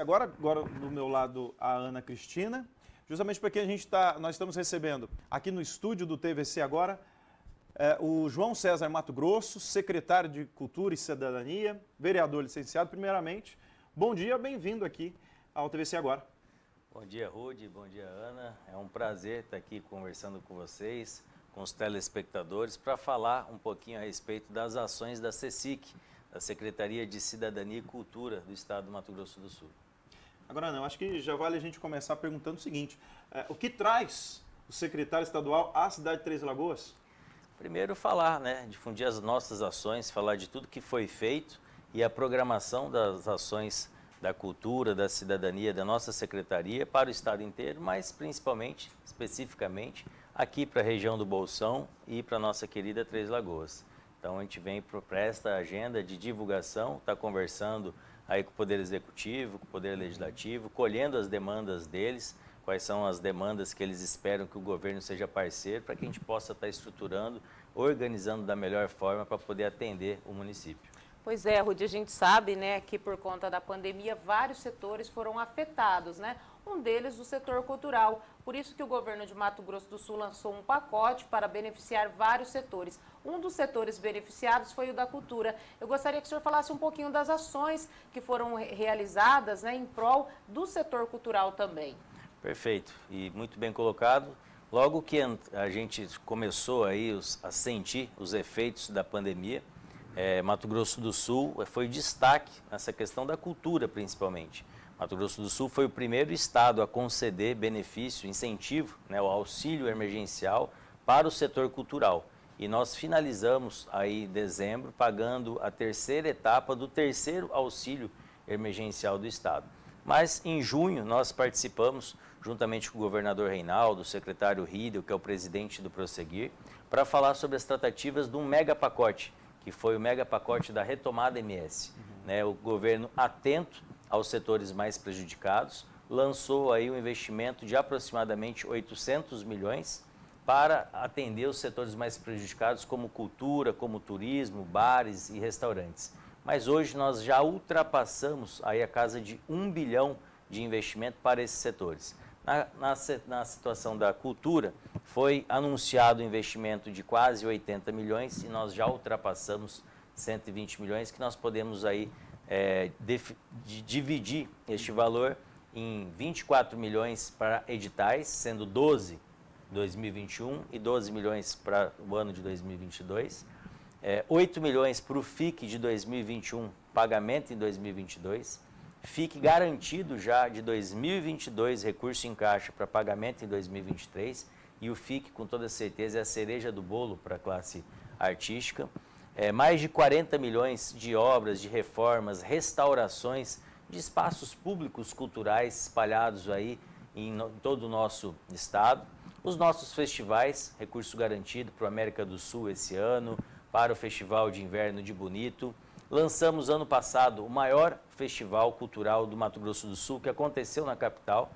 Agora, agora do meu lado, a Ana Cristina, justamente porque a gente está, nós estamos recebendo aqui no estúdio do TVC agora é, o João César Mato Grosso, secretário de Cultura e Cidadania, vereador licenciado, primeiramente. Bom dia, bem-vindo aqui ao TVC Agora. Bom dia, Rude, bom dia, Ana. É um prazer estar aqui conversando com vocês, com os telespectadores, para falar um pouquinho a respeito das ações da CECIC, da Secretaria de Cidadania e Cultura do Estado do Mato Grosso do Sul. Agora, não, acho que já vale a gente começar perguntando o seguinte: é, o que traz o secretário estadual à cidade de Três Lagoas? Primeiro, falar, né, difundir as nossas ações, falar de tudo que foi feito e a programação das ações da cultura, da cidadania, da nossa secretaria para o estado inteiro, mas principalmente, especificamente, aqui para a região do Bolsão e para a nossa querida Três Lagoas. Então a gente vem para esta agenda de divulgação, está conversando aí com o Poder Executivo, com o Poder Legislativo, colhendo as demandas deles, quais são as demandas que eles esperam que o governo seja parceiro, para que a gente possa estar estruturando, organizando da melhor forma para poder atender o município. Pois é, Rudi, a gente sabe né, que por conta da pandemia vários setores foram afetados, né? Um deles o setor cultural. Por isso que o governo de Mato Grosso do Sul lançou um pacote para beneficiar vários setores. Um dos setores beneficiados foi o da cultura. Eu gostaria que o senhor falasse um pouquinho das ações que foram realizadas né, em prol do setor cultural também. Perfeito e muito bem colocado. Logo que a gente começou aí os, a sentir os efeitos da pandemia, é, Mato Grosso do Sul foi destaque nessa questão da cultura, principalmente. Mato Grosso do Sul foi o primeiro estado a conceder benefício, incentivo, né, o auxílio emergencial para o setor cultural. E nós finalizamos aí em dezembro pagando a terceira etapa do terceiro auxílio emergencial do estado. Mas em junho nós participamos juntamente com o governador Reinaldo, o secretário Riedel, que é o presidente do Prosseguir, para falar sobre as tratativas de um mega pacote, que foi o mega pacote da retomada MS. Uhum. Né, o governo atento aos setores mais prejudicados, lançou aí um investimento de aproximadamente 800 milhões para atender os setores mais prejudicados, como cultura, como turismo, bares e restaurantes. Mas hoje nós já ultrapassamos aí a casa de um bilhão de investimento para esses setores. Na, na, na, situação da cultura, foi anunciado um investimento de quase 80 milhões e nós já ultrapassamos 120 milhões, que nós podemos aí é, de, de dividir este valor em 24 milhões para editais, sendo 12 2021 e 12 milhões para o ano de 2022, é, 8 milhões para o FIC de 2021, pagamento em 2022, fique garantido já de 2022 recurso em caixa para pagamento em 2023 e o FIC, com toda certeza, é a cereja do bolo para a classe artística. É, mais de 40 milhões de obras, de reformas, restaurações de espaços públicos culturais espalhados aí em, no, todo o nosso estado. Os nossos festivais, recurso garantido para o América do Sul esse ano, para o Festival de Inverno de Bonito, lançamos ano passado o maior festival cultural do Mato Grosso do Sul, que aconteceu na capital.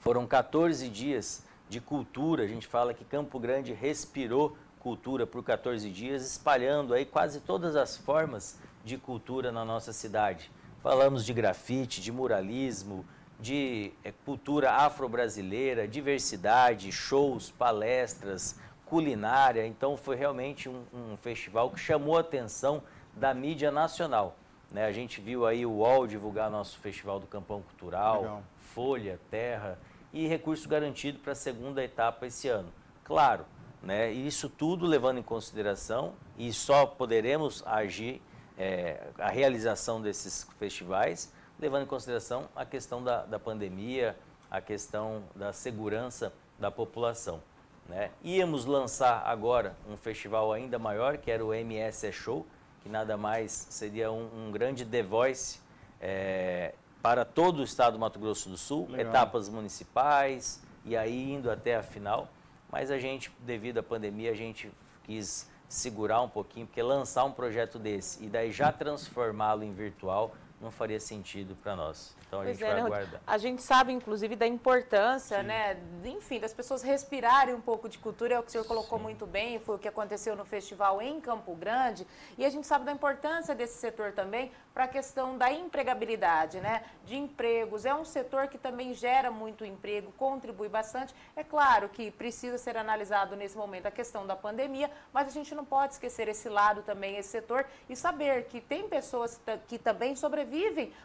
Foram 14 dias de cultura, a gente fala que Campo Grande respirou cultura por 14 dias, espalhando aí quase todas as formas de cultura na nossa cidade. Falamos de grafite, de muralismo, de é, cultura afro-brasileira, diversidade, shows, palestras, culinária. Então foi realmente um, um festival que chamou a atenção da mídia nacional. Né? A gente viu aí o UOL divulgar nosso Festival do Campão Cultural, Legal. Folha, Terra e recurso garantido para a segunda etapa esse ano. Claro, né? isso tudo levando em consideração e só poderemos agir é, a realização desses festivais levando em consideração a questão da, da pandemia, a questão da segurança da população. Né? Íamos lançar agora um festival ainda maior, que era o MS Show, que nada mais seria um, um grande The Voice é, para todo o estado do Mato Grosso do Sul, Legal. etapas municipais e aí indo até a final. Mas a gente, devido à pandemia, a gente quis segurar um pouquinho, porque lançar um projeto desse e daí já transformá-lo em virtual não faria sentido para nós. Então a pois gente é, vai né, aguardar. A gente sabe, inclusive, da importância, Sim. né? Enfim, das pessoas respirarem um pouco de cultura, é o que o senhor colocou Sim. muito bem, foi o que aconteceu no festival em Campo Grande. E a gente sabe da importância desse setor também para a questão da empregabilidade, né? De empregos. É um setor que também gera muito emprego, contribui bastante. É claro que precisa ser analisado nesse momento a questão da pandemia, mas a gente não pode esquecer esse lado também, esse setor, e saber que tem pessoas que também sobrevivem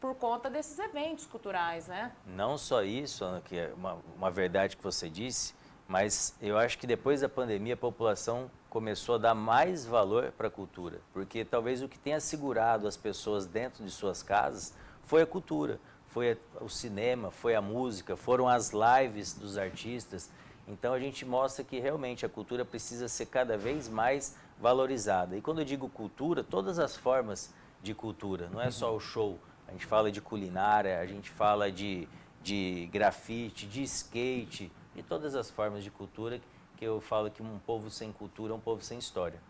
por conta desses eventos culturais, né? Não só isso, Ana, que é uma, uma verdade que você disse, mas eu acho que depois da pandemia a população começou a dar mais valor para a cultura, porque talvez o que tenha segurado as pessoas dentro de suas casas foi a cultura, foi o cinema, foi a música, foram as lives dos artistas. Então a gente mostra que realmente a cultura precisa ser cada vez mais valorizada. E quando eu digo cultura, todas as formas de cultura, não é só o show. A gente fala de culinária, a gente fala de, de grafite, de skate, de todas as formas de cultura que eu falo que um povo sem cultura é um povo sem história.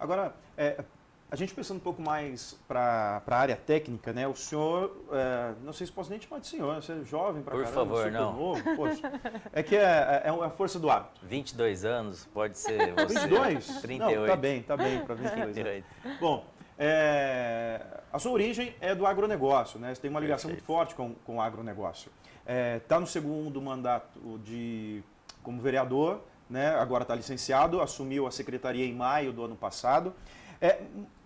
Agora, é, a gente pensando um pouco mais para a área técnica, né? O senhor, é, não sei se posso nem te chamar de senhor, você é jovem para Por caramba, favor, não. novo, poxa. É que é, é, é a força do hábito. 22 anos, pode ser você. 22? 38. Não, tá bem, tá bem para 22 anos. Bom, é, a sua origem é do agronegócio, né? Você tem uma ligação Perfeito. muito forte com, com o agronegócio. Está é, tá no segundo mandato de, como vereador, né? agora está licenciado, assumiu a secretaria em maio do ano passado. É,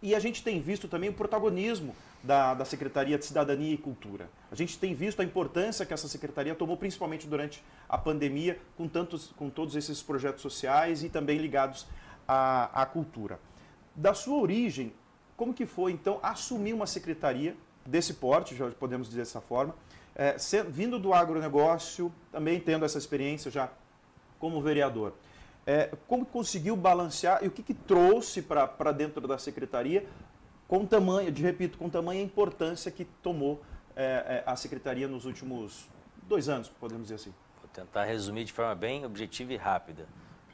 e a gente tem visto também o protagonismo da, da Secretaria de Cidadania e Cultura. A gente tem visto a importância que essa secretaria tomou, principalmente durante a pandemia, com, tantos, com todos esses projetos sociais e também ligados à, à cultura. Da sua origem, como que foi, então, assumir uma secretaria desse porte, já podemos dizer dessa forma, é, vindo do agronegócio, também tendo essa experiência já como vereador. É, como conseguiu balancear e o que, que trouxe para dentro da secretaria com tamanho, de repito, com tamanha importância que tomou é, é, a secretaria nos últimos dois anos, podemos dizer assim? Vou tentar resumir de forma bem objetiva e rápida.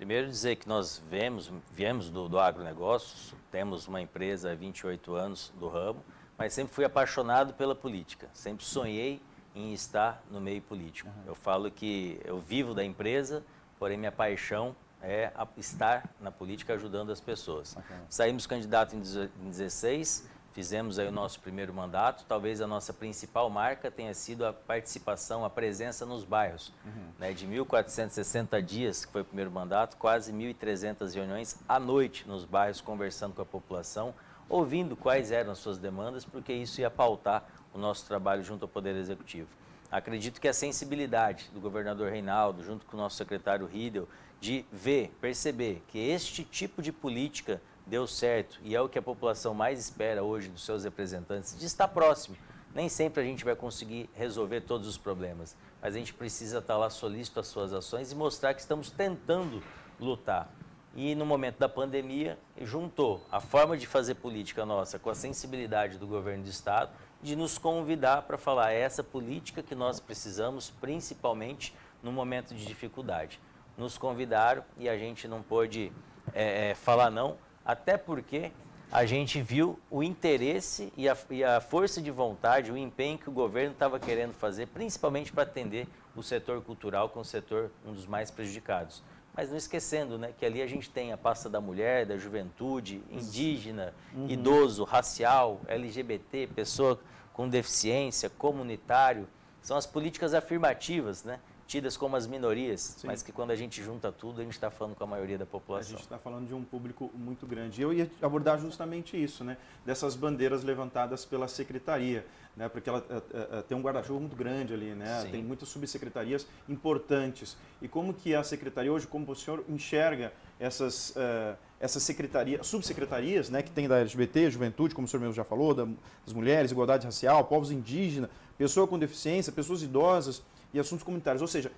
Primeiro dizer que nós viemos, viemos do, do agronegócio, temos uma empresa há 28 anos do ramo, mas sempre fui apaixonado pela política, sempre sonhei em estar no meio político. Uhum. Eu falo que eu vivo da empresa, porém minha paixão é estar na política ajudando as pessoas. Saímos candidato em 16, fizemos aí o nosso primeiro mandato. Talvez a nossa principal marca tenha sido a participação, a presença nos bairros. Uhum. Né, de 1.460 dias, que foi o primeiro mandato, quase 1.300 reuniões à noite nos bairros, conversando com a população, ouvindo quais eram as suas demandas, porque isso ia pautar o nosso trabalho junto ao Poder Executivo. Acredito que a sensibilidade do governador Reinaldo, junto com o nosso secretário Riedel, de ver, perceber que este tipo de política deu certo e é o que a população mais espera hoje dos seus representantes, de estar próximo. Nem sempre a gente vai conseguir resolver todos os problemas, mas a gente precisa estar lá solícito às suas ações e mostrar que estamos tentando lutar. E no momento da pandemia, juntou a forma de fazer política nossa com a sensibilidade do governo do Estado de nos convidar para falar é essa política que nós precisamos, principalmente no momento de dificuldade. Nos convidaram e a gente não pôde é, falar não, até porque a gente viu o interesse e a, e a força de vontade, o empenho que o governo estava querendo fazer, principalmente para atender o setor cultural, que é um setor um dos mais prejudicados. Mas não esquecendo né, que ali a gente tem a pasta da mulher, da juventude, indígena, uhum. idoso, racial, LGBT, pessoa com deficiência, comunitário. São as políticas afirmativas, né? Tidas como as minorias, Sim. mas que quando a gente junta tudo, a gente está falando com a maioria da população. A gente está falando de um público muito grande. Eu ia abordar justamente isso, né? dessas bandeiras levantadas pela secretaria, né? porque ela uh, uh, tem um guarda-chuva muito grande ali, né? tem muitas subsecretarias importantes. E como que a secretaria hoje, como o senhor enxerga essas, uh, essas secretarias, subsecretarias, né? que tem da LGBT, juventude, como o senhor mesmo já falou, das mulheres, igualdade racial, povos indígenas, pessoa com deficiência, pessoas idosas, e assuntos comunitários. Ou seja,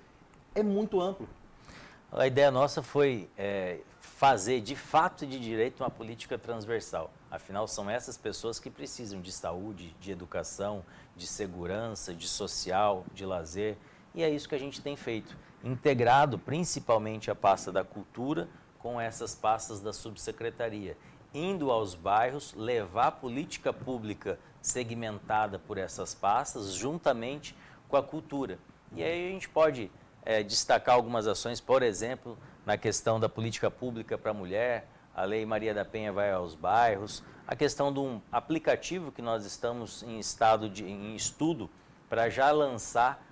é muito amplo. A ideia nossa foi é, fazer de fato e de direito uma política transversal. Afinal, são essas pessoas que precisam de saúde, de educação, de segurança, de social, de lazer. E é isso que a gente tem feito, integrado principalmente a pasta da cultura com essas pastas da subsecretaria, indo aos bairros levar política pública segmentada por essas pastas, juntamente com a cultura. E aí a gente pode é, destacar algumas ações, por exemplo, na questão da política pública para a mulher, a Lei Maria da Penha vai aos bairros, a questão de um aplicativo que nós estamos em estado de em estudo para já lançar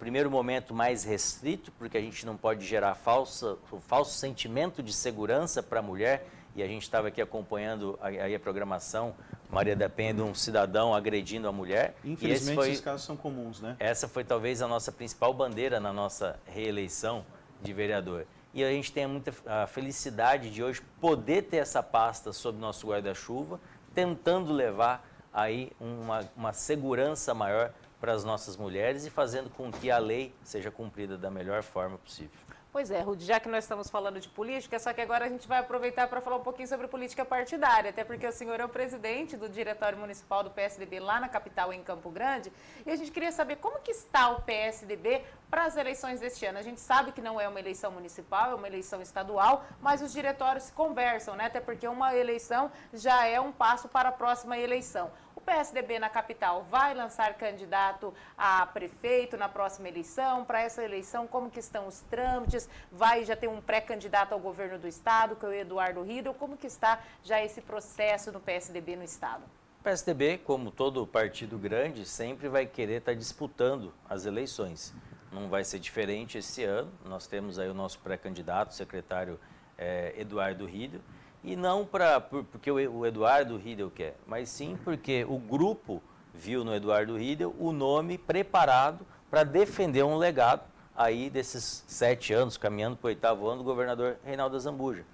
primeiro momento mais restrito, porque a gente não pode gerar falsa, o falso sentimento de segurança para a mulher, e a gente estava aqui acompanhando a, a, programação, Maria da Penha, de um cidadão agredindo a mulher. Infelizmente, foi, esses casos são comuns, né? Essa foi talvez a nossa principal bandeira na nossa reeleição de vereador. E a gente tem muita a felicidade de hoje poder ter essa pasta sob nosso guarda-chuva, tentando levar aí uma, uma segurança maior para as nossas mulheres e fazendo com que a lei seja cumprida da melhor forma possível. Pois é, Rude, já que nós estamos falando de política, só que agora a gente vai aproveitar para falar um pouquinho sobre política partidária, até porque o senhor é o presidente do Diretório Municipal do PSDB lá na capital, em Campo Grande, e a gente queria saber como que está o PSDB para as eleições deste ano. A gente sabe que não é uma eleição municipal, é uma eleição estadual, mas os diretórios se conversam, né? Até porque uma eleição já é um passo para a próxima eleição. O PSDB na capital vai lançar candidato a prefeito na próxima eleição. Para essa eleição, como que estão os trâmites? Vai já ter um pré-candidato ao governo do estado, que é o Eduardo Riedel. Como que está já esse processo no PSDB no estado? O PSDB, como todo partido grande, sempre vai querer estar disputando as eleições. Não vai ser diferente esse ano. Nós temos aí o nosso pré-candidato, o secretário é, Eduardo Riedel e não pra, por, porque o Eduardo Riedel quer, mas sim porque o grupo viu no Eduardo Riedel o nome preparado para defender um legado aí desses sete anos, caminhando para o oitavo ano, do governador Reinaldo Zambuja.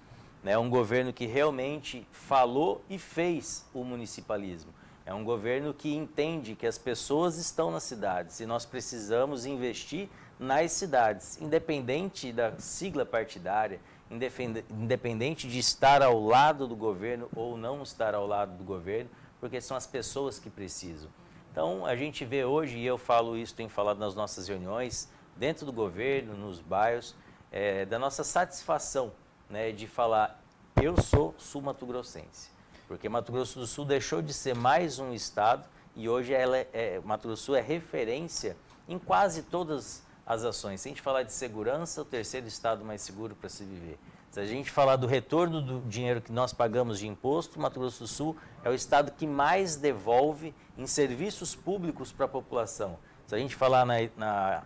É um governo que realmente falou e fez o municipalismo. É um governo que entende que as pessoas estão nas cidades e nós precisamos investir nas cidades, independente da sigla partidária, independente de estar ao lado do governo ou não estar ao lado do governo, porque são as pessoas que precisam. Então, a gente vê hoje, e eu falo isso, tenho falado nas nossas reuniões, dentro do governo, nos bairros, é, da nossa satisfação né, de falar, eu sou sul-mato-grossense. Porque Mato Grosso do Sul deixou de ser mais um estado e hoje ela é, é, Mato Grosso do Sul é referência em quase todas as ações. Se a gente falar de segurança, o terceiro estado mais seguro para se viver. Se a gente falar do retorno do dinheiro que nós pagamos de imposto, Mato Grosso do Sul é o estado que mais devolve em serviços públicos para a população. Se a gente falar na, na,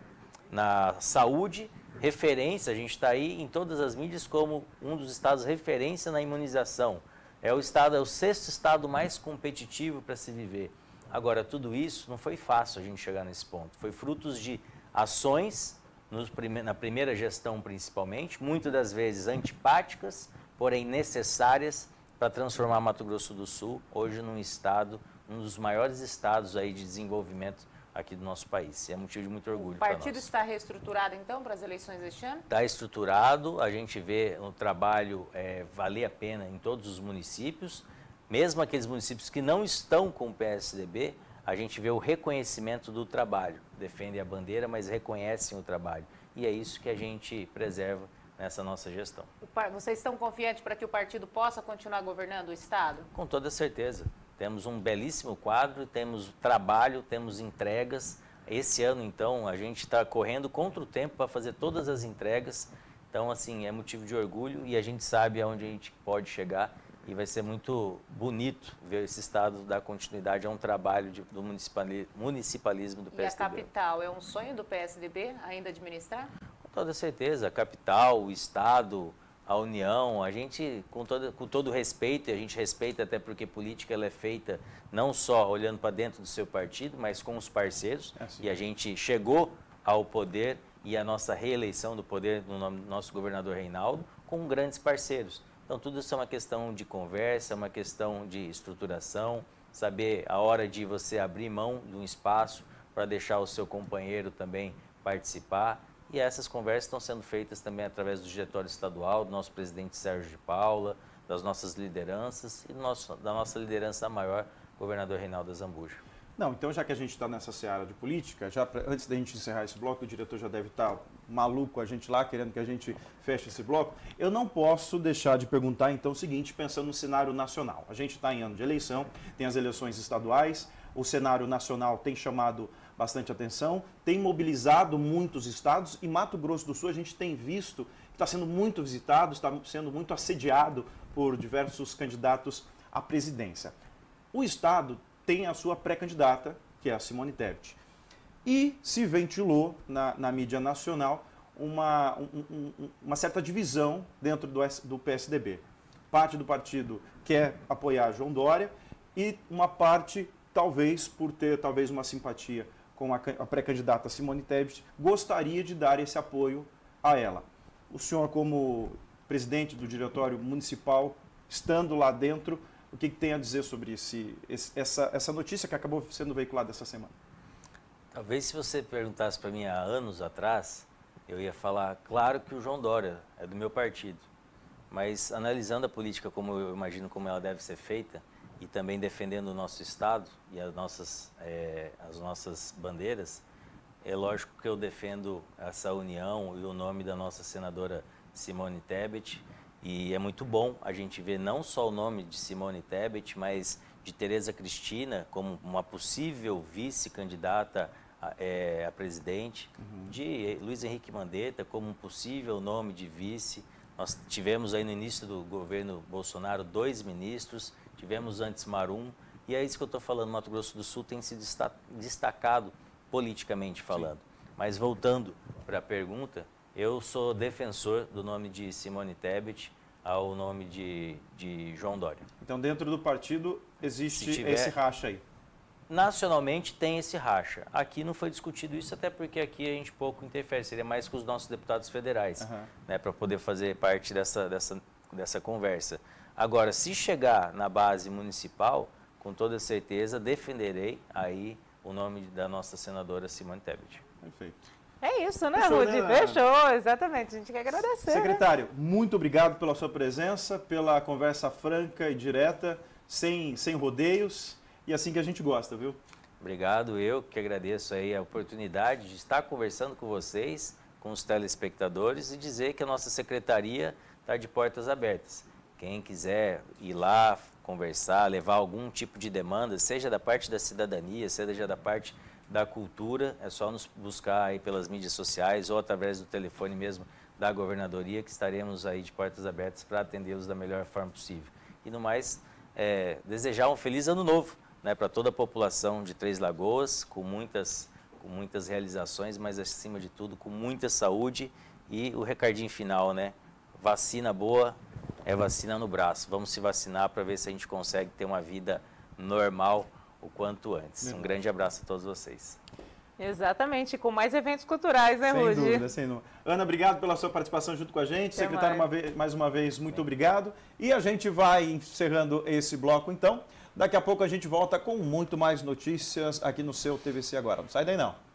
na saúde, referência, a gente está aí em todas as mídias como um dos estados referência na imunização. É o estado, é o sexto estado mais competitivo para se viver. Agora, tudo isso não foi fácil a gente chegar nesse ponto. Foi frutos de ações, prime na primeira gestão principalmente, muitas das vezes antipáticas, porém necessárias para transformar Mato Grosso do Sul hoje num estado, um dos maiores estados aí de desenvolvimento aqui do nosso país. É motivo de muito orgulho. O partido está reestruturado então para as eleições deste ano? Está estruturado, a gente vê o trabalho é, valer a pena em todos os municípios, mesmo aqueles municípios que não estão com o PSDB, a gente vê o reconhecimento do trabalho. Defendem a bandeira, mas reconhecem o trabalho. E é isso que a gente preserva nessa nossa gestão. Vocês estão confiantes para que o partido possa continuar governando o Estado? Com toda certeza. Temos um belíssimo quadro, temos trabalho, temos entregas. Esse ano, então, a gente está correndo contra o tempo para fazer todas as entregas. Então, assim, é motivo de orgulho e a gente sabe aonde a gente pode chegar e vai ser muito bonito ver esse estado dar continuidade a um trabalho de, do municipalismo do PSDB. E a capital é um sonho do PSDB ainda administrar? Com toda certeza, a capital, o estado, a união, a gente com todo, com todo respeito, e a gente respeita até porque política ela é feita não só olhando para dentro do seu partido, mas com os parceiros, é assim. e a gente chegou ao poder e a nossa reeleição do poder no nome do nosso governador Reinaldo com grandes parceiros. Então, tudo isso é uma questão de conversa, uma questão de estruturação, saber a hora de você abrir mão de um espaço para deixar o seu companheiro também participar. E essas conversas estão sendo feitas também através do diretório estadual, do nosso presidente Sérgio de Paula, das nossas lideranças e nosso, da nossa liderança maior, governador Reinaldo Zambuja. Não, então já que a gente está nessa seara de política, já antes da gente encerrar esse bloco, o diretor já deve estar tá maluco a gente lá, querendo que a gente feche esse bloco. Eu não posso deixar de perguntar então o seguinte, pensando no cenário nacional. A gente está em ano de eleição, tem as eleições estaduais, o cenário nacional tem chamado bastante atenção, tem mobilizado muitos estados e Mato Grosso do Sul a gente tem visto que está sendo muito visitado, está sendo muito assediado por diversos candidatos à presidência. O estado tem a sua pré-candidata, que é a Simone Tebet. E se ventilou na, na mídia nacional uma, um, um, uma certa divisão dentro do, do PSDB. Parte do partido quer apoiar João Dória e uma parte, talvez por ter talvez uma simpatia com a, a pré-candidata Simone Tebet, gostaria de dar esse apoio a ela. O senhor, como presidente do diretório municipal, estando lá dentro, o que, que tem a dizer sobre esse, essa, essa notícia que acabou sendo veiculada essa semana? Talvez se você perguntasse para mim há anos atrás, eu ia falar, claro que o João Dória é do meu partido. Mas analisando a política como eu imagino como ela deve ser feita e também defendendo o nosso Estado e as nossas, é, as nossas bandeiras, é lógico que eu defendo essa união e o nome da nossa senadora Simone Tebet. E é muito bom a gente ver não só o nome de Simone Tebet, mas de Tereza Cristina como uma possível vice-candidata a, é, a presidente, uhum. de Luiz Henrique Mandetta como um possível nome de vice. Nós tivemos aí no início do governo Bolsonaro dois ministros, tivemos antes Marum, e é isso que eu estou falando, Mato Grosso do Sul tem se destacado politicamente falando. Sim. Mas voltando para a pergunta, eu sou defensor do nome de Simone Tebet ao nome de, de João Dória. Então, dentro do partido existe tiver, esse racha aí? Nacionalmente tem esse racha. Aqui não foi discutido isso, até porque aqui a gente pouco interfere, seria mais com os nossos deputados federais, uhum. né, para poder fazer parte dessa, dessa, dessa conversa. Agora, se chegar na base municipal, com toda certeza defenderei aí o nome da nossa senadora Simone Tebet. Perfeito. É isso, né, Fechou, Rudy? Né? Fechou, exatamente. A gente quer agradecer. Né? Secretário, né? muito obrigado pela sua presença, pela conversa franca e direta, sem, sem rodeios, e assim que a gente gosta, viu? Obrigado, eu que agradeço aí a oportunidade de estar conversando com vocês, com os telespectadores e dizer que a nossa secretaria está de portas abertas. Quem quiser ir lá conversar, levar algum tipo de demanda, seja da parte da cidadania, seja da parte da cultura, é só nos buscar aí pelas mídias sociais ou através do telefone mesmo da governadoria, que estaremos aí de portas abertas para atendê-los da melhor forma possível. E no mais, é, desejar um feliz ano novo né, para toda a população de Três Lagoas, com muitas, com muitas realizações, mas acima de tudo com muita saúde e o recadinho final, né? Vacina boa é vacina no braço. Vamos se vacinar para ver se a gente consegue ter uma vida normal o quanto antes. Um grande abraço a todos vocês. Exatamente, com mais eventos culturais, né, sem Rudy? Dúvida, sem dúvida. Ana, obrigado pela sua participação junto com a gente. Até Secretário, mais. Uma vez, mais uma vez, muito obrigado. E a gente vai encerrando esse bloco, então. Daqui a pouco a gente volta com muito mais notícias aqui no seu TVC Agora. Não sai daí, não.